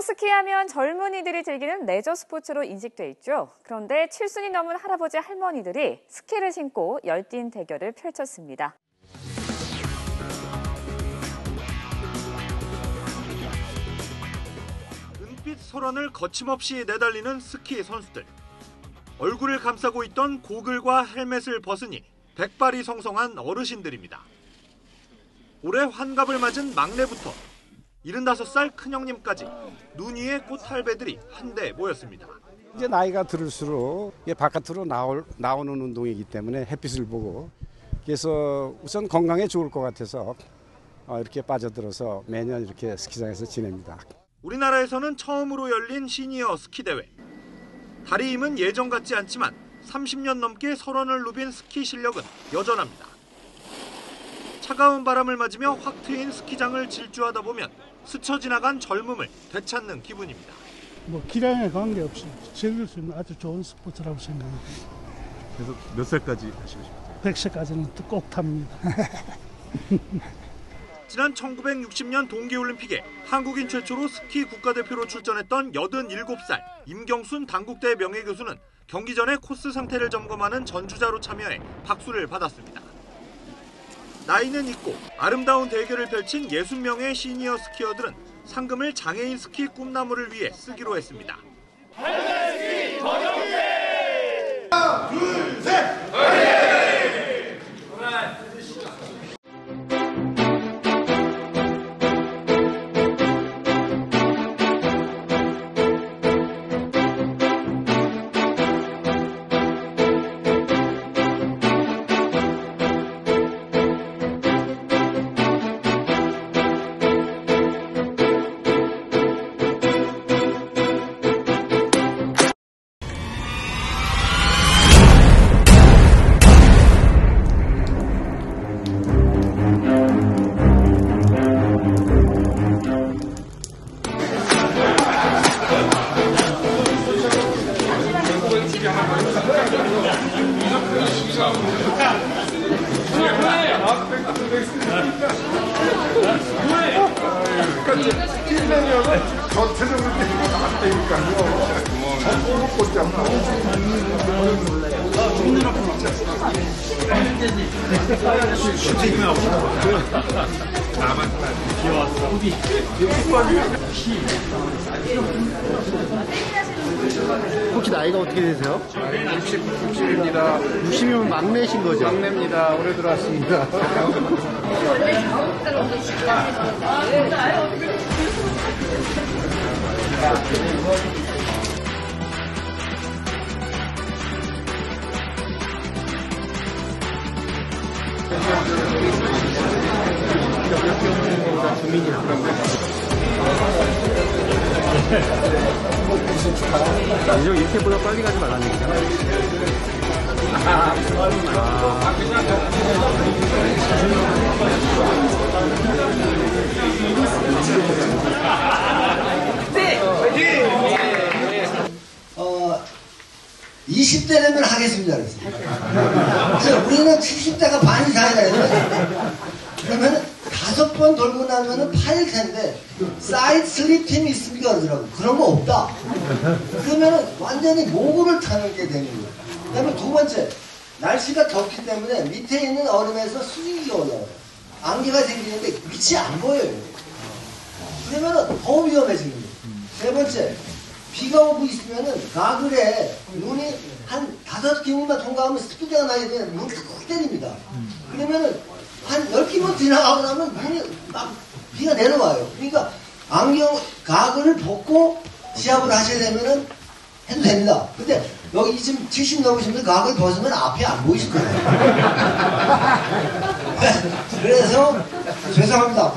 알롱스키 하면 젊은이들이 즐기는 레저 스포츠로 인식돼 있죠. 그런데 7순이 넘은 할아버지 할머니들이 스키를 신고 열띤 대결을 펼쳤습니다. 은빛 설원을 거침없이 내달리는 스키 선수들. 얼굴을 감싸고 있던 고글과 헬멧을 벗으니 백발이 성성한 어르신들입니다. 올해 환갑을 맞은 막내부터 75살 큰형님까지 눈 위에 꽃할배들이 한데 모였습니다. 이제 나이가 들을수록 바깥으로 나올, 나오는 운동이기 때문에 햇빛을 보고 그래서 우선 건강에 좋을 것 같아서 어, 이렇게 빠져들어서 매년 이렇게 스키장에서 지냅니다. 우리나라에서는 처음으로 열린 시니어 스키 대회. 다리 힘은 예전 같지 않지만 30년 넘게 설원을 누빈 스키 실력은 여전합니다. 차가운 바람을 맞으며 확 트인 스키장을 질주하다 보면 스쳐 지나간 젊음을 되찾는 기분입니다. 뭐 기량에 관계없이 즐길 수 있는 아주 좋은 스포츠라고 생각합니다. 그래서 몇 살까지 하시고 싶으세요? 100세까지는 꼭 탑니다. 지난 1960년 동계올림픽에 한국인 최초로 스키 국가대표로 출전했던 87살 임경순 당국대 명예교수는 경기 전에 코스 상태를 점검하는 전주자로 참여해 박수를 받았습니다. 나이는 있고 아름다운 대결을 펼친 60명의 시니어 스키어들은 상금을 장애인 스키 꿈나무를 위해 쓰기로 했습니다. 나이가 어떻게 되세요? 60, 60입니다. 60이면 막내신 거죠? 막내입니다. 올해 들어왔습니다. 이제 이렇게 보다 빨리 가지 말라는 얘기잖아요. 어, 20대 되면 하겠습니다. 우리는 70대가 반 이상이잖아요. 그러면 번 돌고 나면은 파일 텐데, side slip 팀이 있습니까? 그러더라고. 그런 거 없다. 그러면은 완전히 모굴을 타는 게 되는 거예요. 그 다음에 두 번째, 날씨가 덥기 때문에 밑에 있는 얼음에서 수증기 올라와요. 안개가 생기는데 밑이 안 보여요. 그러면은 더 위험해지는 거예요. 세 번째, 비가 오고 있으면은 고글에 눈이 한 다섯 기문만 통과하면 스피드가 나게 되면 눈이 탁 때립니다. 그러면은 한열 기분 지나가고 나면 눈이 막 비가 내려와요. 그러니까 안경, 가글을 벗고 시합을 하셔야 되면은 해도 됩니다. 근데 여기 지금 70 넘으신 분 가글 벗으면 앞이 안 보이실 거예요. 그래서 죄송합니다. 어,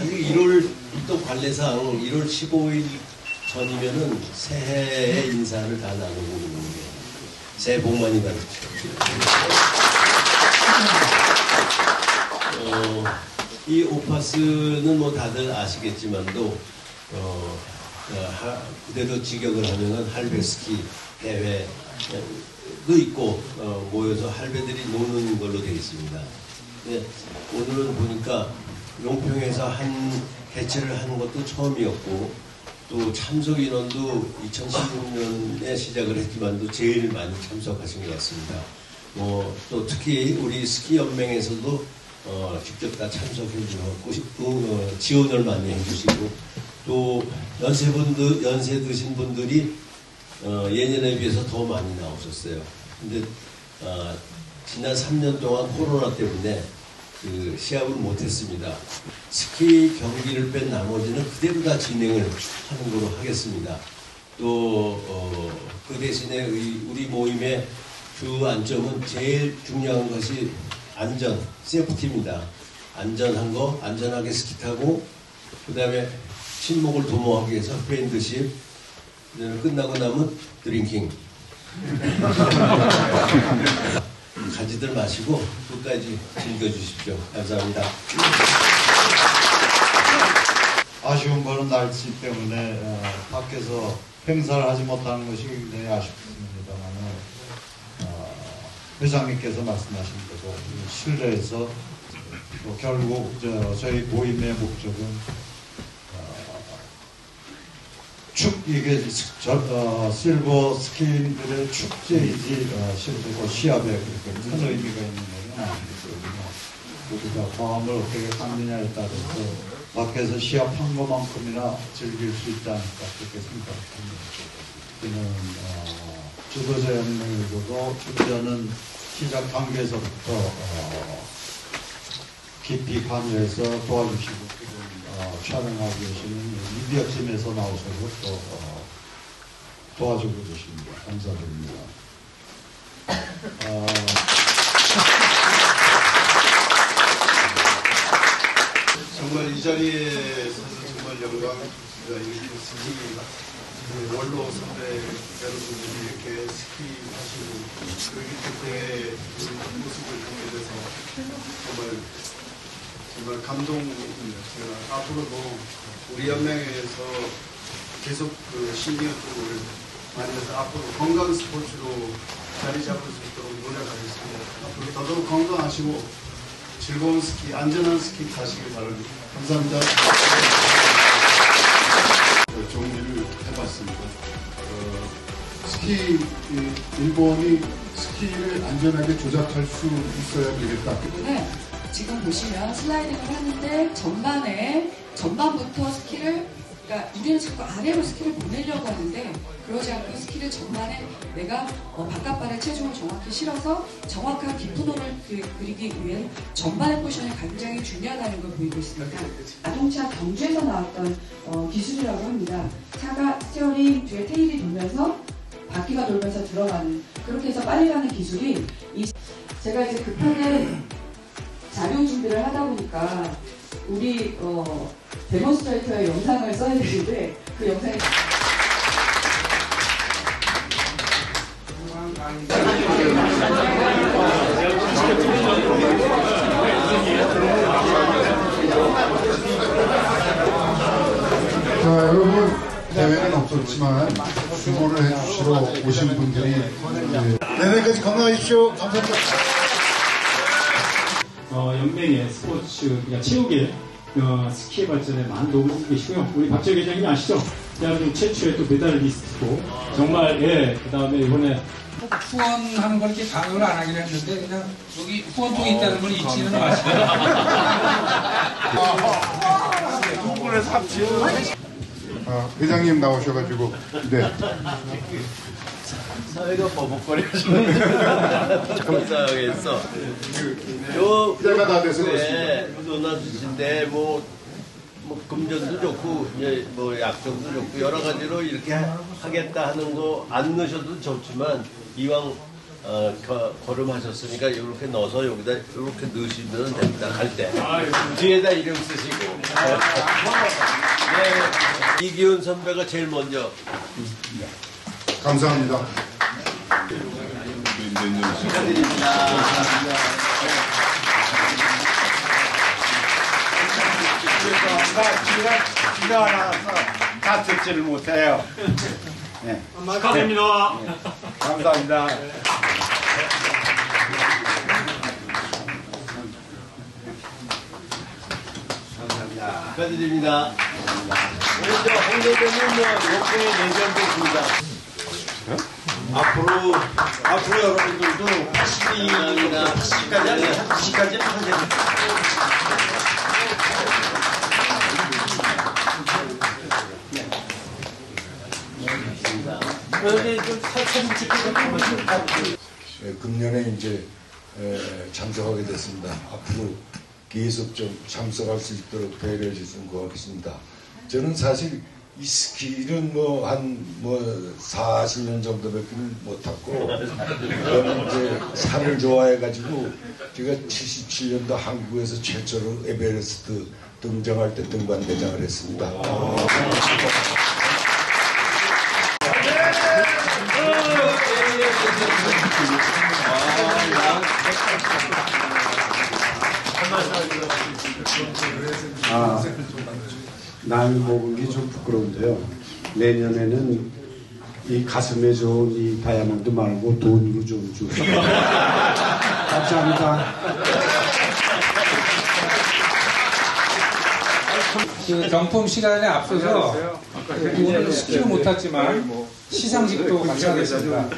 아직 1월 또 관례상 1월 15일 전이면은 새해 인사를 다 나누고 있는 게 새해 복 많이 받으십시오. 어, 이 오파스는 뭐 다들 아시겠지만도 어, 어, 하, 그대로 직역을 하면은 할배스키 대회도 있고 어, 모여서 할배들이 노는 걸로 되어 있습니다. 네, 오늘은 보니까 용평에서 한 개최를 하는 것도 처음이었고 또 참석 인원도 2016년에 시작을 했지만도 제일 많이 참석하신 것 같습니다. 뭐 또 특히 우리 스키 연맹에서도 어, 직접 다 참석해 주셨고 어, 지원을 많이 해주시고 또 연세분들 연세 드신 분들이 어, 예년에 비해서 더 많이 나오셨어요. 근데 어, 지난 3년 동안 코로나 때문에 그 시합을 못했습니다. 스키 경기를 뺀 나머지는 그대로 다 진행을 하는 걸로 하겠습니다. 또그 대신에 우리, 우리 모임의 주안점은 제일 중요한 것이 안전, safety입니다. 안전한 거, 안전하게 스키 타고 그 다음에 친목을 도모하기 위해서 friendship 끝나고 나면 drinking까지들 마시고 끝까지 즐겨주십시오. 감사합니다. 아쉬운 거는 날씨 때문에 어, 밖에서 행사를 하지 못하는 것이 굉장히 어, 회장님께서 말씀하신 대로 또 결국 저, 저희 모임의 목적은 어, 축 이게 스- 저, 어, 실버 스키인들의 축제이지 어, 실제로 시합에 그렇게 큰 의미가 있는 아니기 때문에 우리가 마음을 어떻게 갖느냐에 따라서 밖에서 시합한 것만큼이나 즐길 수 않을까 그렇게 생각합니다. 저는 어, 지도자 연맹에서도 출전은 시작 단계에서부터 어, 깊이 관여해서 도와주시고 지금 어, 촬영하고 계시는 미디어팀에서 나오셔서 또 어, 도와주고 계십니다. 감사드립니다. 어, 정말 이 자리에 이렇게 스키 그 원로 선배 여러분들이 이렇게 스키 하시고 그러기 때문에 모습을 보게 돼서 정말 정말 감동입니다. 제가 앞으로도 우리 연맹에서 계속 그 시니어 쪽을 해서 앞으로 건강 스포츠로 자리 잡을 수 있도록 노력하겠습니다. 앞으로 더더욱 건강하시고 즐거운 스키, 안전한 스키 타시길 바랍니다. 감사합니다. 해봤습니다. 어, 스키, 이, 일본이 스키를 안전하게 조작할 수 있어야 되겠다. 네, 지금 보시면 슬라이딩을 하는데 전반에 전반부터 스키를 그러니까 우리는 자꾸 아래로 스키를 보내려고 하는데 그러지 않고 스키를 전반에 내가 어, 바깥발에 체중을 정확히 실어서 정확한 깊은 호를 그, 그리기 위해 전반의 포션이 굉장히 중요하다는 걸 보이고 있습니다. 자동차 경주에서 나왔던 어, 기술이라고 합니다. 차가 steering 뒤에 tail이 돌면서 바퀴가 돌면서 들어가는 그렇게 해서 빨리 가는 기술이 이 제가 이제 급하게 자료 준비를 하다 보니까 우리 어, demonstrator의 영상을 써야 되는데 그 영상이 자, 여러분, 대회는 없었지만 수고를 해주시러 오신 분들이 네. 내년까지 건강하십시오. 감사합니다. 어, 연맹의 스포츠, 그러니까 체육의 어, 스키 발전에 많은 도움을 주고 계시고요. 우리 박재 회장님 아시죠? 대한민국 최초의 또 메달리스트고 정말 예, 그 다음에 이번에 후원하는 걸 이렇게 강요를 안 하기로 했는데 그냥 여기 후원통이 있다는 걸 잊지는 마시고 삽질. 아, 회장님 나오셔가지고, 네. 사회가 버벅거려서 감사하겠어. 요 때가 다 돼서 네, 논아주신데 뭐, 뭐 금전도 좋고 이제 뭐 약정도 좋고 여러 가지로 이렇게 하- 하겠다 하는 거 안 넣으셔도 좋지만 이왕 어, 거, 걸음하셨으니까 이렇게 넣어서 여기다 이렇게 넣으시면 됩니다. 갈 때. 뒤에다 이름 쓰시고. 네. 이기훈 선배가 제일 먼저. 감사합니다. 비가 나서 다 듣지를 못해요. 네. 축하드립니다. 감사합니다. 축하드립니다. 우리 저 홍대표님 뭐 욕구의 내전됐습니다. 앞으로 앞으로 여러분들도 82나 80까지 아니 80까지 하세요. 예, 금년에 이제 에, 참석하게 됐습니다. 앞으로 계속 좀 참석할 수 있도록 배려해 주시면 고맙겠습니다. 저는 사실 이 스키는 뭐한뭐 40년 정도밖에 못 탔고 저는 이제 산을 좋아해 가지고 제가 77년도 한국에서 최초로 에베레스트 등장할 때 등반 대장을 했습니다. 아, 남이 먹은 게 좀 부끄러운데요. 내년에는 이 가슴에 좋은 이 다이아몬드 말고 돈으로 좀 주세요. 감사합니다. 그 경품 시간에 앞서서 오늘 스키를 못 탔지만 시상식도 같이 하겠습니다.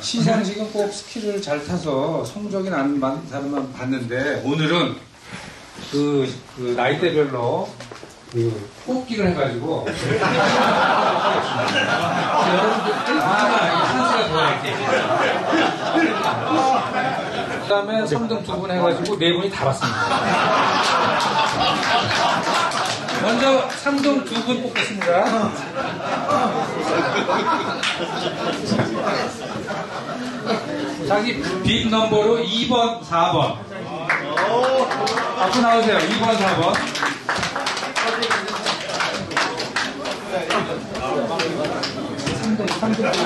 시상식은 꼭 스키를 잘 타서 성적이 나는 만- 사람만 봤는데 오늘은 그, 그 나이대별로 그 뽑기를 해가지고 여러분들 하나 찬스가 좋아할게요. 그 다음에 3등 두 분 해가지고 네 분이 다 받습니다. 먼저 3등 두 분 뽑겠습니다. 자기 빅 넘버로 2번, 4번. 앞으로 나오세요. 2번, 4번. 이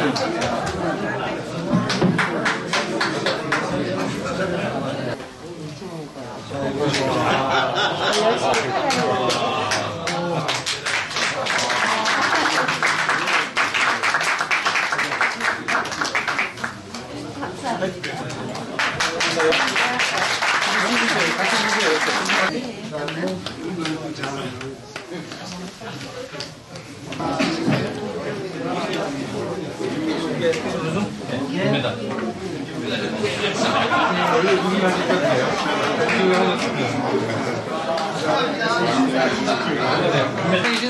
신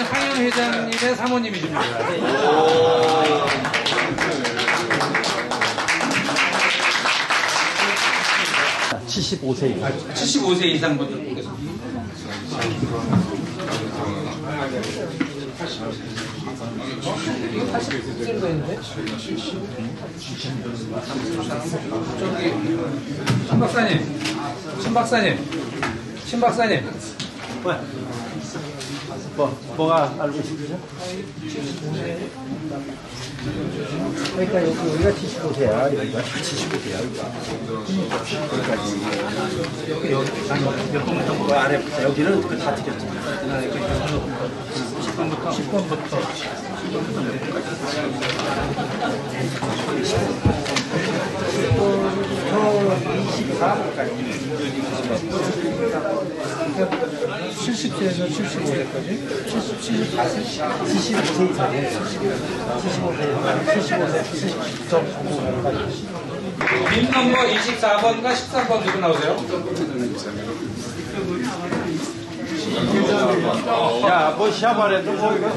황현 회장님의 사모님이십니다. 75세 이상. 75세 이상 분들 보겠습니다. 이거 80 정도인데? 저기 신 박사님, 신 박사님, 신 박사님. 뭐, 뭐가 알고 싶으세요? 그러니까 여기, 여기가 75세야. 여기가 75세야. 여기, 여기, 아니, 몇 번부터 뭐 아래, 여기는 그다 틀렸잖아. 10번부터? 10번부터. 그러니까 70세에서 75세까지 70, 74세, 75세 이상에 75세, 75세, 70.9까지 빈 넘버 24번과 13번 누구 나오세요? 야, 뭐 시합 안 해도 뭐 이거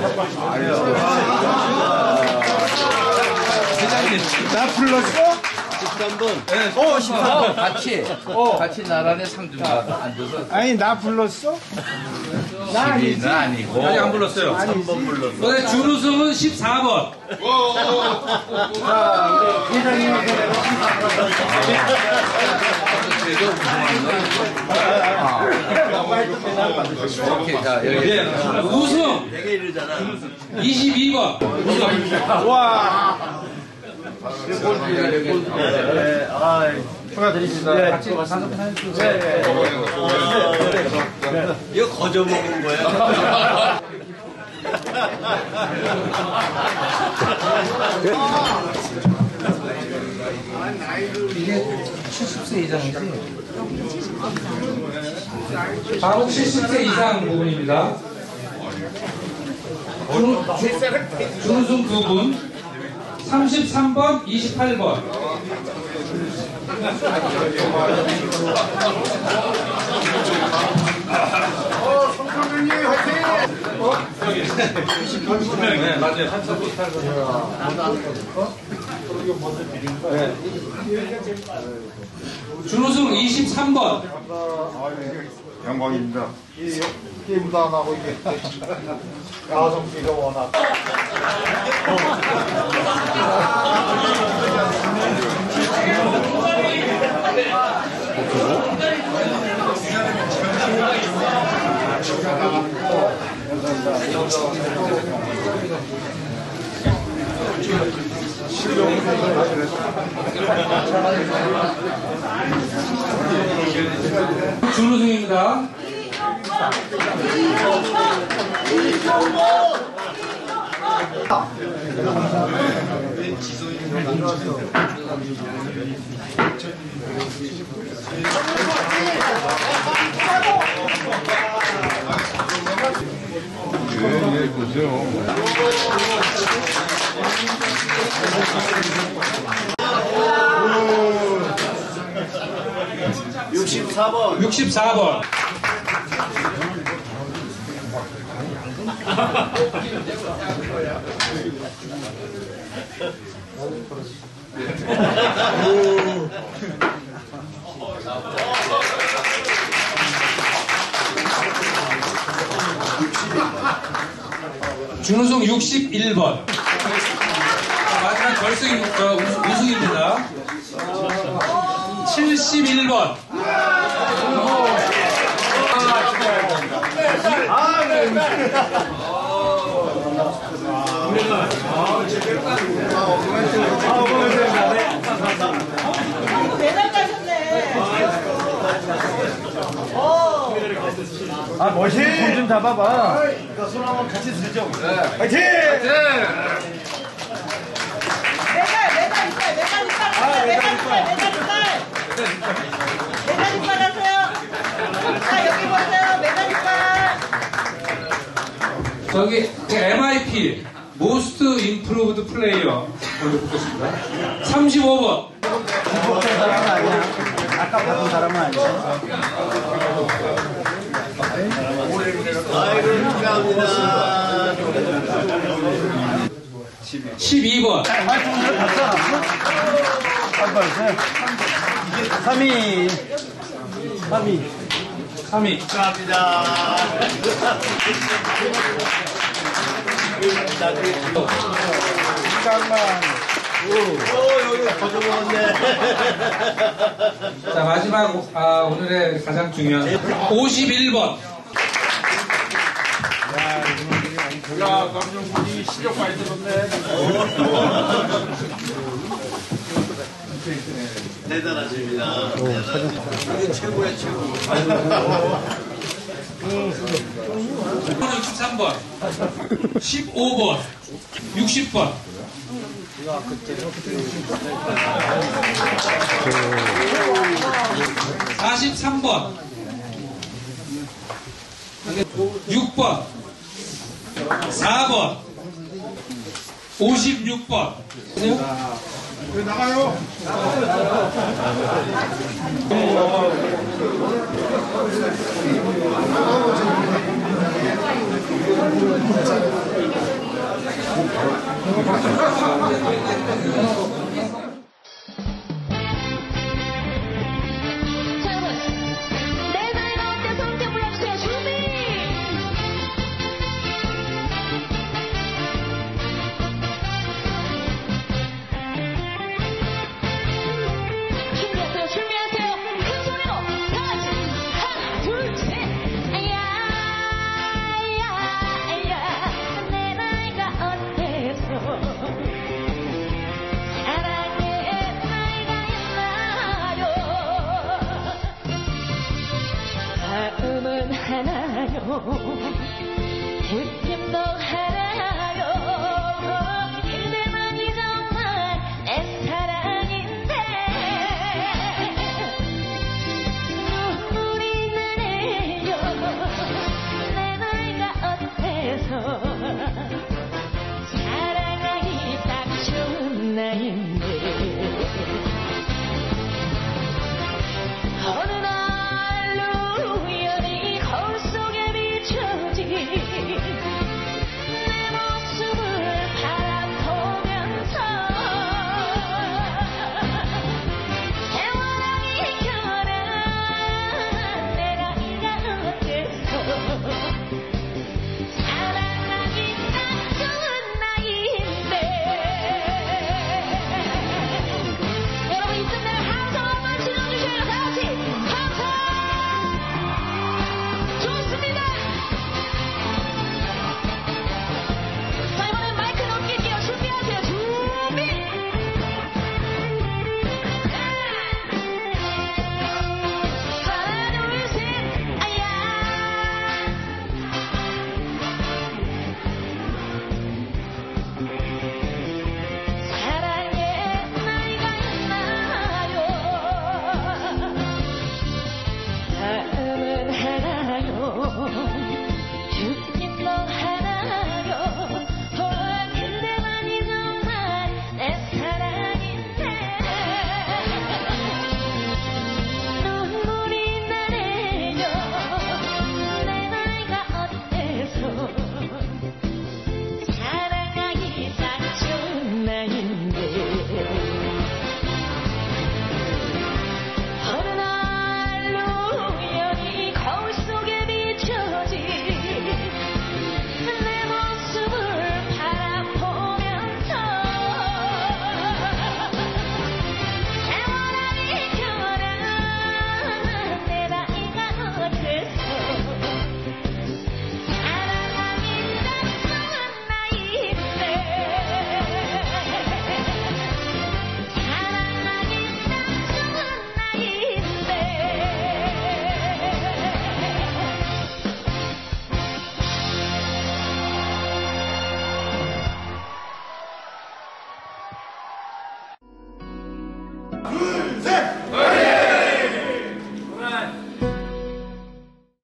회장님. 나 불렀어? 13번. 네, 어, 13번. 같이. 어. 같이 나란히 상중 앉아서. 아니, 나 불렀어? 나 아니지. 나 아니고. 아니, 안 불렀어요. 아니지. 3번 불렀어. 그다음에 준우승은 14번. 자, 이제 회장님한테 내가 오케이, 자, 여기. 예, 우승! 22번. 와. 축하드립니다. 같이 가서 사진 이거 거저 먹은 거야? 이게 70세 이상이지? 바로 70세 이상 부분입니다. 준, 준, 준우승 두 분, 33번, 28번. 어, 송성준님 화이팅! 네, 맞아요. 33번. 준우승 23번. 영광입니다. 이 게임도 안 하고 이게 가성비가 워낙. 준우승입니다. 예, 보세요. 64번. 64번. 준우승 61번. 마지막 결승 저 우승, 우승입니다. 71번. 매달 가셨네. 아, 멋이 손좀 잡아봐. 그러니까 손 한번 같이 들죠. 화이팅! 매달 매달 이빨 매달 이빨 아, 매달 매달 이빨 매달 이빨 매달 이빨 하세요. 자 여기 보세요 매달 이빨. 저기 그 MIP Most Improved Player 먼저 보겠습니다. 35번. 사람은 아니야. 아까 봤던 사람은 아니야. 아이고, 축하합니다. 12번. 3위. 3위. 3위. 축하합니다. 잠깐만. 오, 여기 더 좋았네. 자 마지막 아, 오늘의 가장 중요한 51번. 야, 감정군이 시력 많이 들었네. 대단하십니다. 이게 최고야, 최고. 63번, 15번, 60번. 사십삼 번, 6번, 4번, 56번. 왜 나가요? 자 하나요? 느낌도 하나요